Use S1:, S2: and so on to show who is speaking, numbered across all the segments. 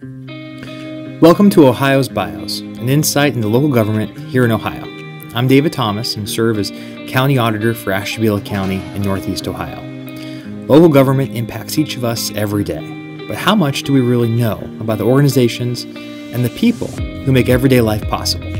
S1: Welcome to Ohio's Bios, an insight into local government here in Ohio. I'm David Thomas and serve as County Auditor for Ashtabula County in Northeast Ohio. Local government impacts each of us every day, but how much do we really know about the organizations and the people who make everyday life possible?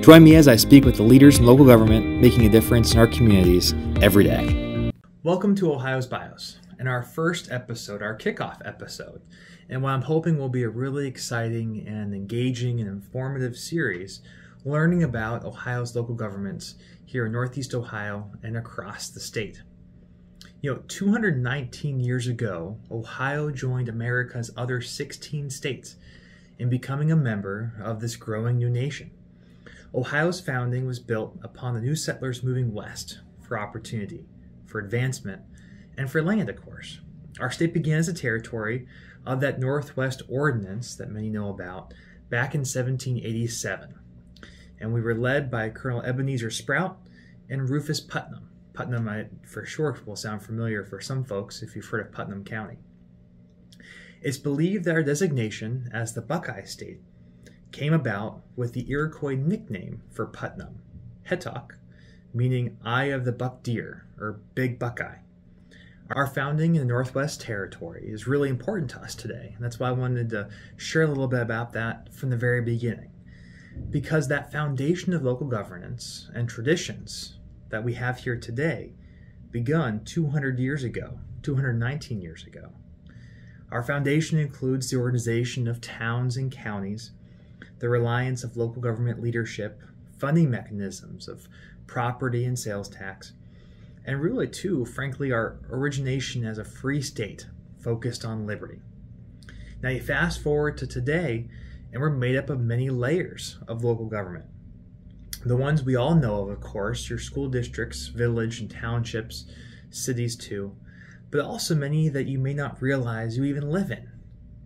S1: Join me as I speak with the leaders in local government making a difference in our communities every day. Welcome to Ohio's Bios and our first episode, our kickoff episode, and what I'm hoping will be a really exciting and engaging and informative series learning about Ohio's local governments here in Northeast Ohio and across the state. You know, 219 years ago, Ohio joined America's other 16 states in becoming a member of this growing new nation. Ohio's founding was built upon the new settlers moving west for opportunity, for advancement, and for land, of course. Our state began as a territory of that Northwest Ordinance that many know about back in 1787. And we were led by Colonel Ebenezer Sproat and Rufus Putnam. Putnam, I, for sure, will sound familiar for some folks if you've heard of Putnam County. It's believed that our designation as the Buckeye State came about with the Iroquois nickname for Putnam, Hetuck, meaning Eye of the Buck Deer or Big Buckeye. Our founding in the Northwest Territory is really important to us today, and that's why I wanted to share a little bit about that from the very beginning. Because that foundation of local governance and traditions that we have here today begun 200 years ago, 219 years ago. Our foundation includes the organization of towns and counties the reliance of local government leadership, funding mechanisms of property and sales tax, and really, too, frankly, our origination as a free state focused on liberty. Now, you fast forward to today, and we're made up of many layers of local government. The ones we all know of, of course, your school districts, village and townships, cities too, but also many that you may not realize you even live in.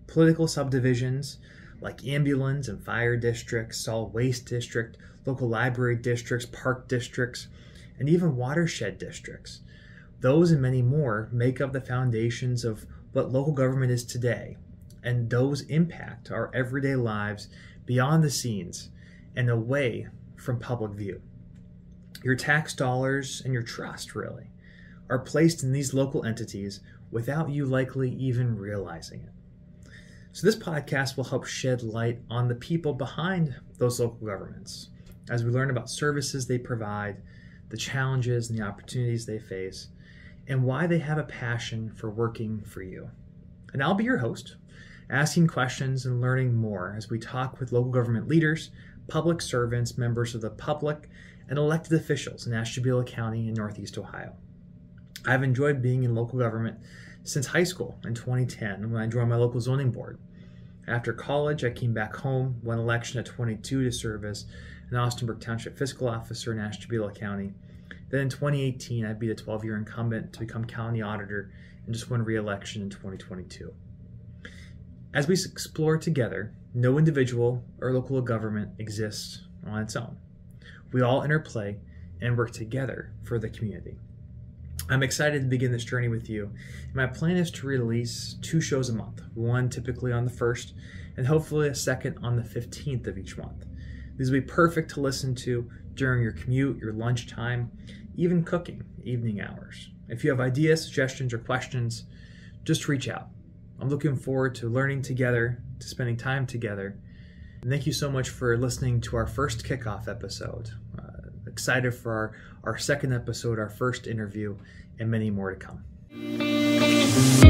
S1: Political subdivisions, like ambulance and fire districts, solid waste district, local library districts, park districts, and even watershed districts. Those and many more make up the foundations of what local government is today, and those impact our everyday lives beyond the scenes and away from public view. Your tax dollars and your trust, really, are placed in these local entities without you likely even realizing it. So, this podcast will help shed light on the people behind those local governments as we learn about services they provide, the challenges and the opportunities they face, and why they have a passion for working for you. And I'll be your host, asking questions and learning more as we talk with local government leaders, public servants, members of the public, and elected officials in Ashtabula County in Northeast Ohio. I've enjoyed being in local government since high school in 2010 when I joined my local zoning board. After college, I came back home, won election at 22 to serve as an Austinburg Township fiscal officer in Ashtabula County. Then in 2018, I beat a 12 year incumbent to become county auditor and just won re election in 2022. As we explore together, no individual or local government exists on its own. We all interplay and work together for the community. I'm excited to begin this journey with you. My plan is to release two shows a month, one typically on the 1st, and hopefully a second on the 15th of each month. These will be perfect to listen to during your commute, your lunchtime, even cooking, evening hours. If you have ideas, suggestions, or questions, just reach out. I'm looking forward to learning together, to spending time together. And thank you so much for listening to our first kickoff episode. Excited for our, our second episode, our first interview, and many more to come.